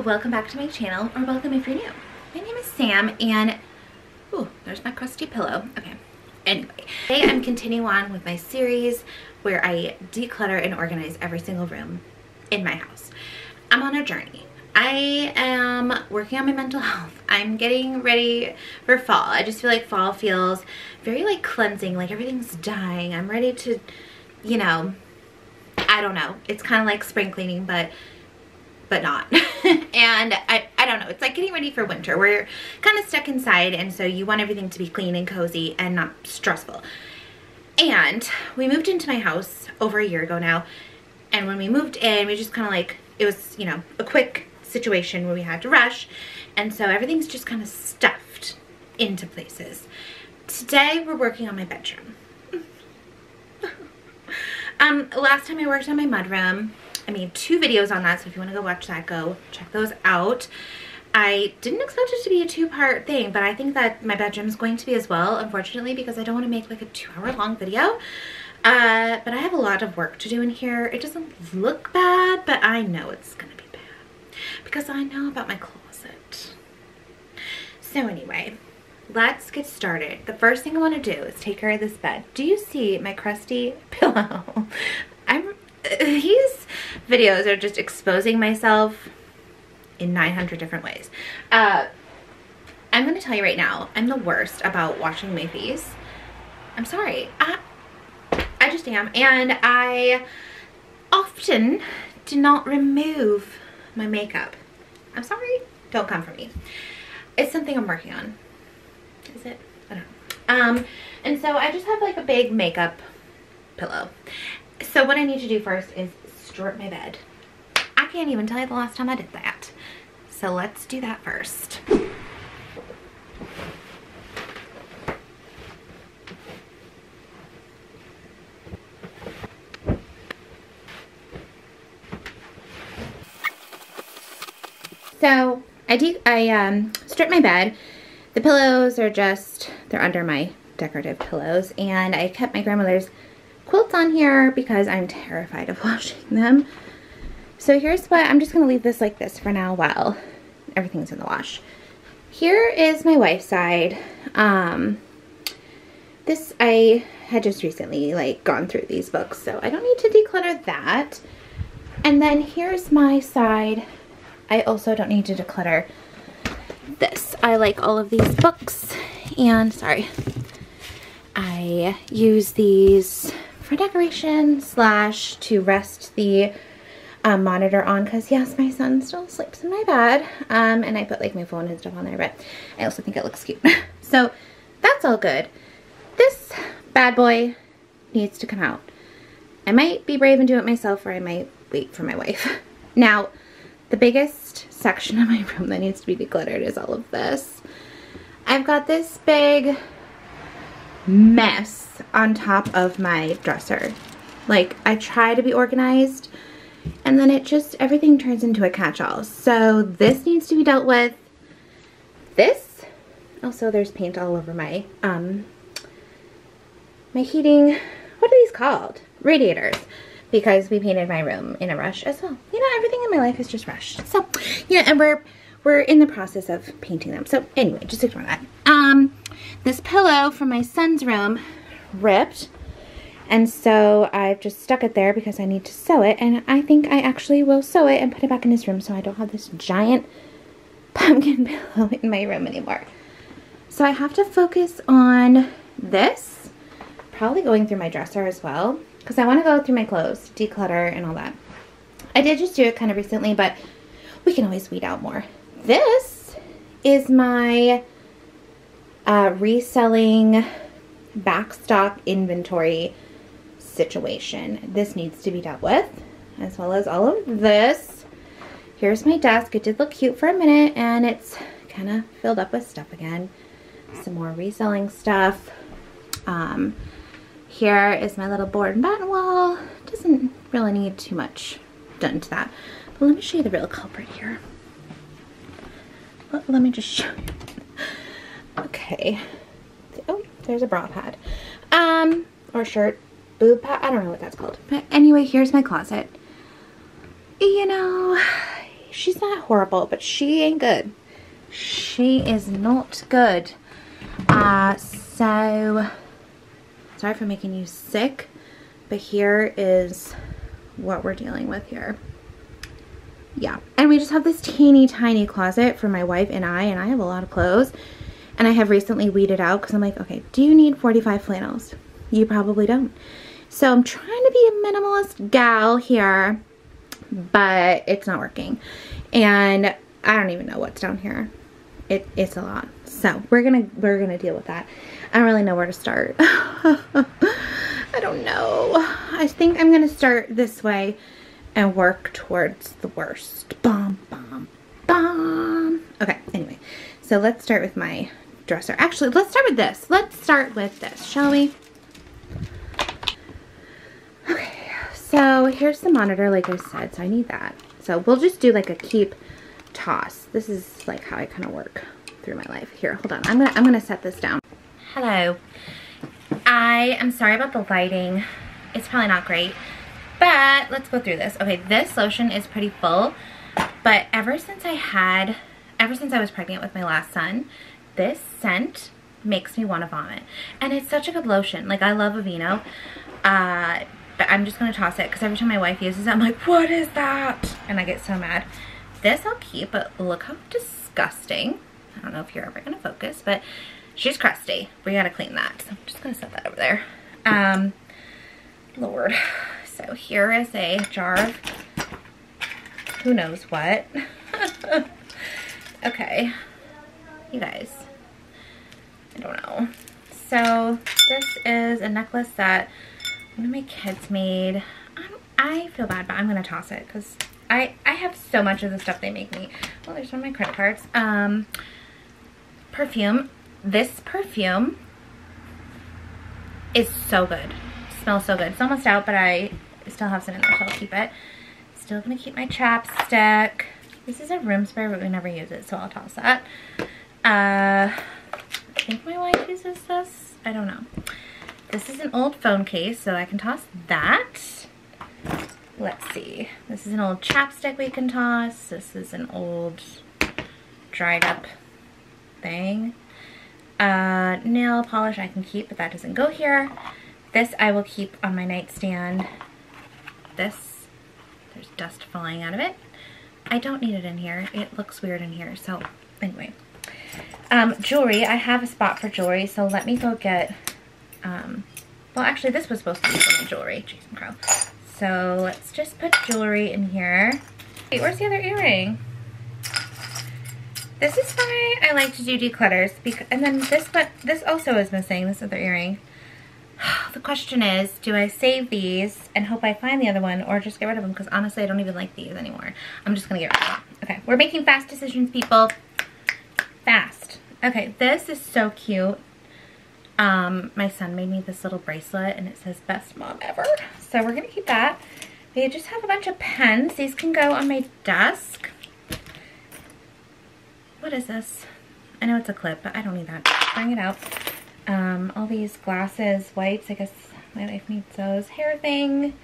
welcome back to my channel, or welcome if you're new. My name is Sam, and, oh, there's my crusty pillow. Okay, anyway. Today I'm continuing on with my series where I declutter and organize every single room in my house. I'm on a journey. I am working on my mental health. I'm getting ready for fall. I just feel like fall feels very like cleansing, like everything's dying. I'm ready to, you know, I don't know. It's kind of like spring cleaning, but but not. and I, I don't know, it's like getting ready for winter you're kind of stuck inside and so you want everything to be clean and cozy and not stressful. And we moved into my house over a year ago now. And when we moved in, we just kind of like, it was, you know, a quick situation where we had to rush. And so everything's just kind of stuffed into places. Today we're working on my bedroom. um, last time I worked on my mudroom, I made two videos on that, so if you want to go watch that, go check those out. I didn't expect it to be a two-part thing, but I think that my bedroom is going to be as well, unfortunately, because I don't want to make like a two-hour long video. Uh, but I have a lot of work to do in here. It doesn't look bad, but I know it's going to be bad because I know about my closet. So anyway, let's get started. The first thing I want to do is take care of this bed. Do you see my crusty pillow? I'm these videos are just exposing myself in 900 different ways. Uh, I'm to tell you right now, I'm the worst about washing my face. I'm sorry. I, I just am. And I often do not remove my makeup. I'm sorry. Don't come for me. It's something I'm working on. Is it? I don't know. Um, and so I just have like a big makeup pillow. So what I need to do first is strip my bed. I can't even tell you the last time I did that. So let's do that first. So I do I um stripped my bed. The pillows are just they're under my decorative pillows and I kept my grandmother's quilts on here because I'm terrified of washing them. So here's what, I'm just to leave this like this for now while everything's in the wash. Here is my wife's side. Um, this, I had just recently like gone through these books, so I don't need to declutter that. And then here's my side. I also don't need to declutter this. I like all of these books and sorry, I use these for decoration slash to rest the um, monitor on because yes my son still sleeps in my bed. Um, and I put like my phone and stuff on there but I also think it looks cute. So that's all good. This bad boy needs to come out. I might be brave and do it myself or I might wait for my wife. Now the biggest section of my room that needs to be decluttered is all of this. I've got this big mess on top of my dresser. Like, I try to be organized, and then it just, everything turns into a catch-all. So this needs to be dealt with. This, also there's paint all over my, um, my heating, what are these called? Radiators. Because we painted my room in a rush as well. You know, everything in my life is just rushed. So, yeah, and we're, we're in the process of painting them. So anyway, just ignore that. Um, this pillow from my son's room ripped. And so I've just stuck it there because I need to sew it. And I think I actually will sew it and put it back in his room so I don't have this giant pumpkin pillow in my room anymore. So I have to focus on this. Probably going through my dresser as well. Because I want to go through my clothes, declutter and all that. I did just do it kind of recently, but we can always weed out more. This is my uh, reselling backstock inventory situation. This needs to be dealt with, as well as all of this. Here's my desk. It did look cute for a minute, and it's kind of filled up with stuff again. Some more reselling stuff. Um, here is my little board and batten wall. Doesn't really need too much done to that. But let me show you the real culprit here. Let, let me just show you. Okay. There's a bra pad. Um, or shirt, boob pad. I don't know what that's called. But anyway, here's my closet. You know, she's not horrible, but she ain't good. She is not good. Uh, so, sorry for making you sick, but here is what we're dealing with here. Yeah, and we just have this teeny tiny closet for my wife and I, and I have a lot of clothes. And I have recently weeded out because I'm like, okay, do you need 45 flannels? You probably don't. So I'm trying to be a minimalist gal here, but it's not working. And I don't even know what's down here. It, it's a lot. So we're gonna we're gonna deal with that. I don't really know where to start. I don't know. I think I'm gonna start this way and work towards the worst. Bomb, bomb, bomb. Okay, anyway. So let's start with my dresser. Actually, let's start with this. Let's start with this, shall we? Okay, so here's the monitor, like I said, so I need that. So we'll just do like a keep toss. This is like how I kind of work through my life. Here, hold on. I'm gonna I'm gonna set this down. Hello. I am sorry about the lighting. It's probably not great, but let's go through this. Okay, this lotion is pretty full, but ever since I had, ever since I was pregnant with my last son, this scent makes me want to vomit. And it's such a good lotion. Like, I love Aveeno. Uh, but I'm just going to toss it because every time my wife uses it, I'm like, what is that? And I get so mad. This I'll keep, but look how disgusting. I don't know if you're ever going to focus, but she's crusty. We got to clean that. So I'm just going to set that over there. Um, Lord. So here is a jar of who knows what. okay. You guys. Don't know. So this is a necklace that one of my kids made. I'm, I feel bad, but I'm to toss it because I, I have so much of the stuff they make me. Well, there's one of my credit cards. Um, perfume. This perfume is so good. It smells so good. It's almost out, but I still have some in there, so I'll keep it. Still to keep my chapstick. This is a room spray, but we never use it, so I'll toss that. Uh, I think my wife uses this. I don't know. This is an old phone case, so I can toss that. Let's see. This is an old chapstick we can toss. This is an old dried up thing. Uh, nail polish I can keep, but that doesn't go here. This I will keep on my nightstand. This, there's dust falling out of it. I don't need it in here. It looks weird in here. So anyway. Um, jewelry. I have a spot for jewelry, so let me go get um, well, actually, this was supposed to be for my jewelry. Jason Crow. So let's just put jewelry in here. Wait, where's the other earring? This is why I like to do declutters. Because, and then this, but this also is missing, this other earring. The question is, do I save these and hope I find the other one or just get rid of them? Because honestly, I don't even like these anymore. I'm just going to get rid of them. Okay, we're making fast decisions, people. Fast. Okay, this is so cute. Um, my son made me this little bracelet and it says best mom ever. So we're going to keep that. They just have a bunch of pens. These can go on my desk. What is this? I know it's a clip, but I don't need that. Bring it out. Um, all these glasses, wipes. I guess my wife needs those. Hair thing.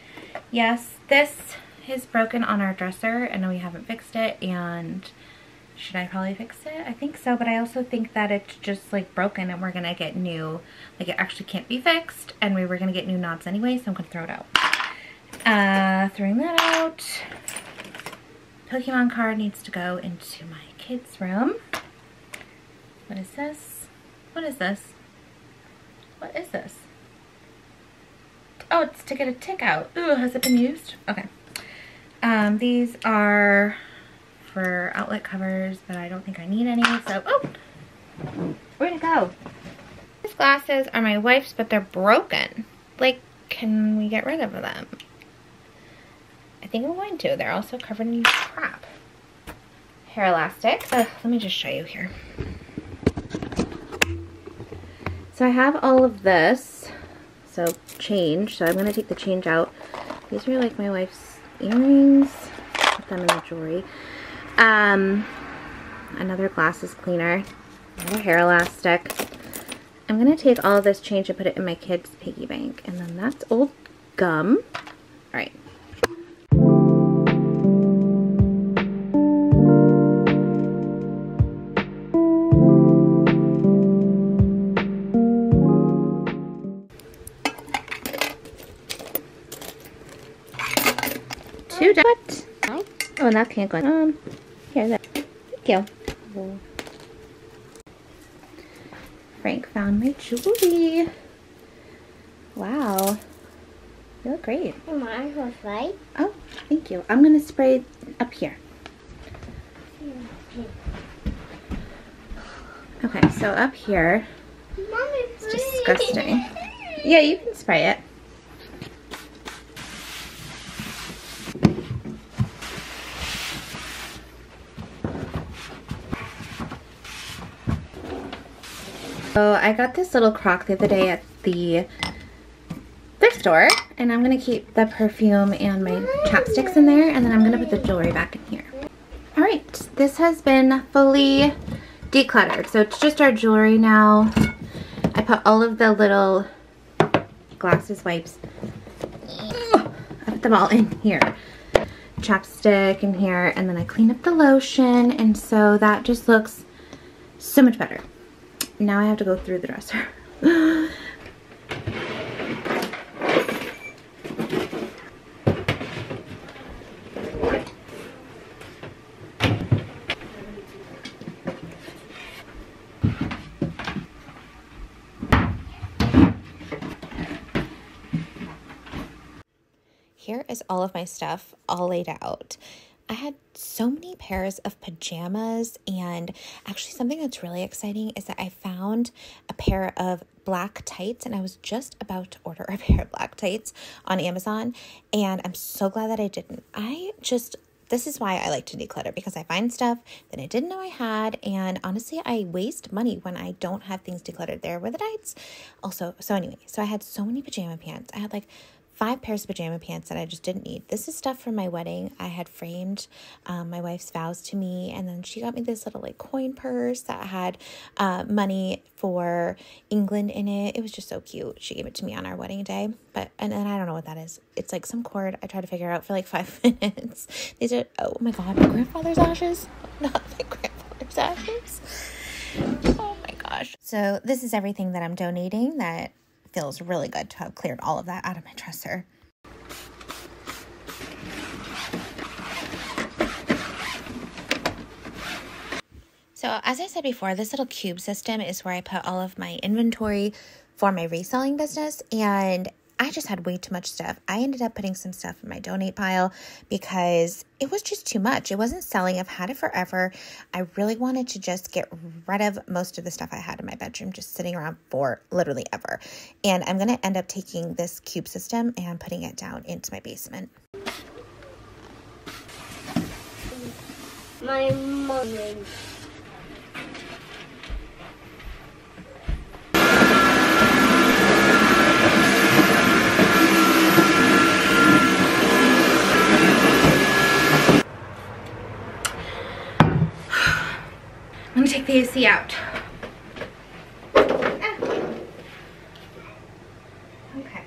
Yes, this is broken on our dresser. and we haven't fixed it and should I probably fix it? I think so, but I also think that it's just like broken and we're gonna get new, like it actually can't be fixed and we were gonna get new knobs anyway, so I'm gonna throw it out. Uh, throwing that out. Pokemon card needs to go into my kids' room. What is this? What is this? What is this? Oh, it's to get a tick out. Ooh, has it been used? Okay. Um, these are for outlet covers, but I don't think I need any. So, oh, where'd it go? These glasses are my wife's, but they're broken. Like, can we get rid of them? I think I'm going to. They're also covered in crap. Hair elastic. let me just show you here. So I have all of this. So change. So I'm going to take the change out. These are like my wife's earrings. Put them in the jewelry. Um, another glasses cleaner, another hair elastic. I'm going to take all of this change and put it in my kid's piggy bank. And then that's old gum. All right. Two what? Oh, and that can't go on. Um, Thank you. Frank found my jewelry. Wow. You look great. Mine was right. Oh, thank you. I'm going to spray up here. Okay, so up here, Mommy, it's disgusting. Yeah, you can spray it. So I got this little crock the other day at the thrift store and I'm gonna keep the perfume and my chapsticks in there and then I'm gonna put the jewelry back in here. All right, this has been fully decluttered. So it's just our jewelry now. I put all of the little glasses wipes. I put them all in here. Chapstick in here and then I clean up the lotion and so that just looks so much better. Now I have to go through the dresser. here is all of my stuff all laid out. I had so many pairs of pajamas, and actually, something that's really exciting is that I found a pair of black tights, and I was just about to order a pair of black tights on Amazon, and I'm so glad that I didn't. I just this is why I like to declutter because I find stuff that I didn't know I had. And honestly, I waste money when I don't have things decluttered. There were the tights. Also, so anyway, so I had so many pajama pants. I had like five pairs of pajama pants that I just didn't need. This is stuff from my wedding. I had framed um, my wife's vows to me, and then she got me this little like coin purse that had uh, money for England in it. It was just so cute. She gave it to me on our wedding day, but and then I don't know what that is. It's like some cord. I tried to figure out for like five minutes. These are oh my god, my grandfather's ashes, not my grandfather's ashes. Oh my gosh. So this is everything that I'm donating that feels really good to have cleared all of that out of my dresser. So as I said before, this little cube system is where I put all of my inventory for my reselling business and I just had way too much stuff. I ended up putting some stuff in my donate pile because it was just too much. It wasn't selling. I've had it forever. I really wanted to just get rid of most of the stuff I had in my bedroom, just sitting around for literally ever. And I'm going to end up taking this cube system and putting it down into my basement. My mommy. AC out. Ah. Okay.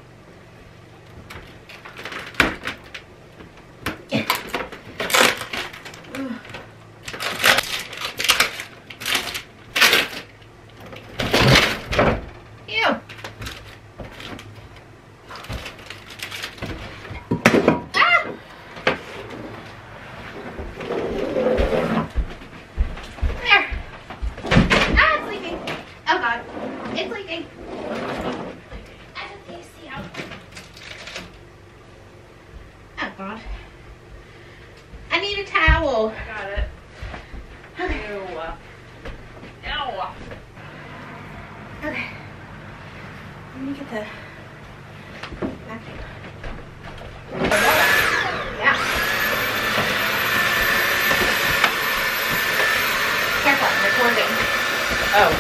Ew. Ah! There. Ah, it's leaking. Oh god. It's leaking. I took the AC out. Oh god. I need a towel. Got it. Okay. Ew. Ew. Okay. Let me get the. Yeah. Careful, recording. Oh.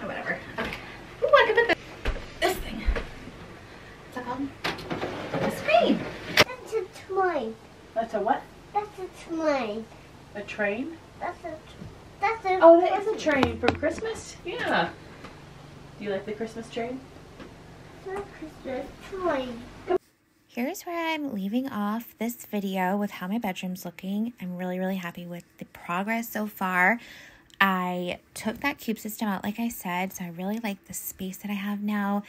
Or whatever. Okay. Ooh, I can put the, this thing. What's that called? The screen. That's a toy. That's a what? That's a train. A train? That's a. That's a. Oh, that is a train for Christmas? Yeah. Do you like the Christmas train? That's a Christmas toy. Here's where I'm leaving off this video with how my bedroom's looking. I'm really, really happy with the progress so far. I took that cube system out, like I said, so I really like the space that I have now.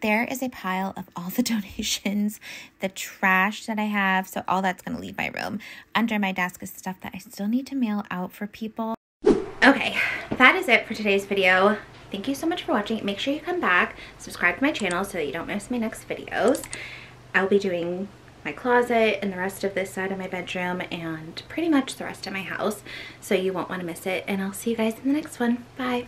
There is a pile of all the donations, the trash that I have, so all that's going to leave my room. Under my desk is stuff that I still need to mail out for people. Okay, that is it for today's video. Thank you so much for watching. Make sure you come back, subscribe to my channel so that you don't miss my next videos. I'll be doing my closet and the rest of this side of my bedroom and pretty much the rest of my house. So you won't want to miss it. And I'll see you guys in the next one. Bye.